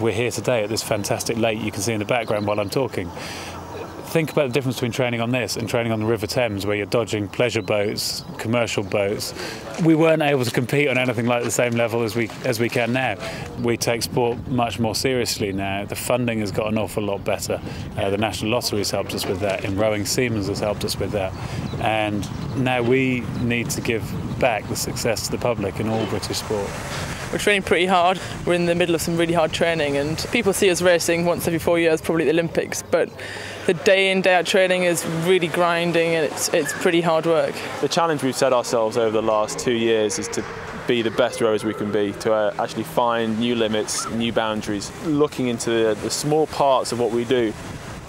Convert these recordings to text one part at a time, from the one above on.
we're here today at this fantastic lake you can see in the background while I'm talking think about the difference between training on this and training on the River Thames, where you're dodging pleasure boats, commercial boats. We weren't able to compete on anything like the same level as we as we can now. We take sport much more seriously now. The funding has got an awful lot better. Uh, the National Lottery has helped us with that. In rowing, Siemens has helped us with that. And now we need to give back the success to the public in all British sport. We're training pretty hard. We're in the middle of some really hard training, and people see us racing once every four years, probably at the Olympics. But the day in day out training is really grinding, and it's it's pretty hard work. The challenge we've set ourselves over the last two years is to be the best rowers we can be, to uh, actually find new limits, new boundaries, looking into the, the small parts of what we do,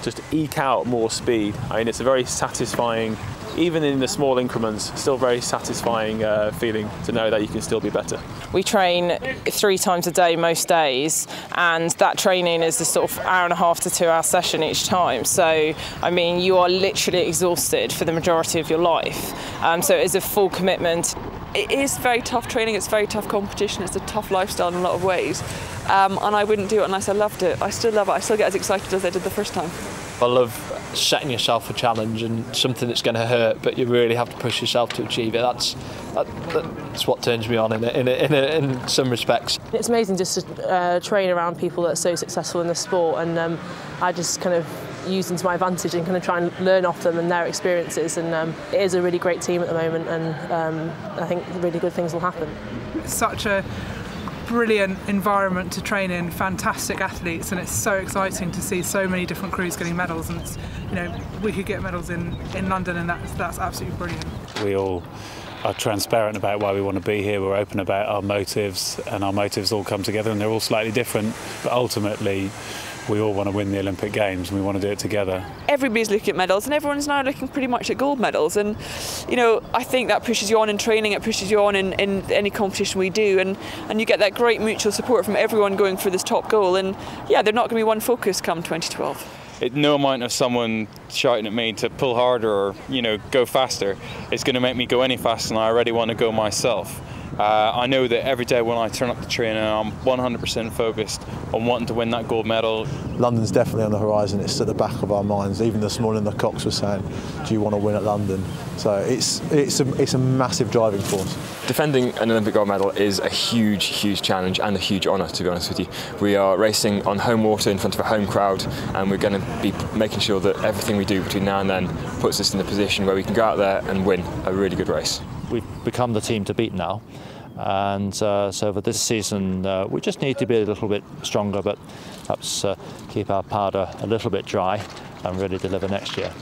just eke out more speed. I mean, it's a very satisfying even in the small increments, still very satisfying uh, feeling to know that you can still be better. We train three times a day most days, and that training is a sort of hour and a half to two hour session each time. So, I mean, you are literally exhausted for the majority of your life. Um, so, it is a full commitment. It is very tough training, it's very tough competition, it's a tough lifestyle in a lot of ways. Um, and I wouldn't do it unless I loved it. I still love it, I still get as excited as I did the first time. I love setting yourself a challenge and something that's going to hurt, but you really have to push yourself to achieve it. That's that, that's what turns me on in in, in, in some respects. It's amazing just to uh, train around people that are so successful in the sport, and um, I just kind of use them to my advantage and kind of try and learn off them and their experiences. And um, it is a really great team at the moment, and um, I think really good things will happen. It's such a brilliant environment to train in, fantastic athletes, and it's so exciting to see so many different crews getting medals. And you know, we could get medals in, in London, and that's that's absolutely brilliant. We all are transparent about why we want to be here. We're open about our motives, and our motives all come together, and they're all slightly different. But ultimately, we all want to win the Olympic Games and we want to do it together. Everybody's looking at medals and everyone's now looking pretty much at gold medals and you know I think that pushes you on in training it pushes you on in, in any competition we do and, and you get that great mutual support from everyone going for this top goal and yeah they're not going to be one focus come 2012 it, no amount of someone shouting at me to pull harder or you know go faster is going to make me go any faster and I already want to go myself uh, I know that every day when I turn up to training, I'm 100% focused on wanting to win that gold medal. London's definitely on the horizon. It's at the back of our minds. Even this morning, the Cox was saying, "Do you want to win at London?" So it's it's a, it's a massive driving force. Defending an Olympic gold medal is a huge, huge challenge and a huge honour. To be honest with you, we are racing on home water in front of a home crowd, and we're going to be making sure that everything we do between now and then puts us in the position where we can go out there and win a really good race we've become the team to beat now. And uh, so for this season, uh, we just need to be a little bit stronger, but perhaps uh, keep our powder a little bit dry and really deliver next year.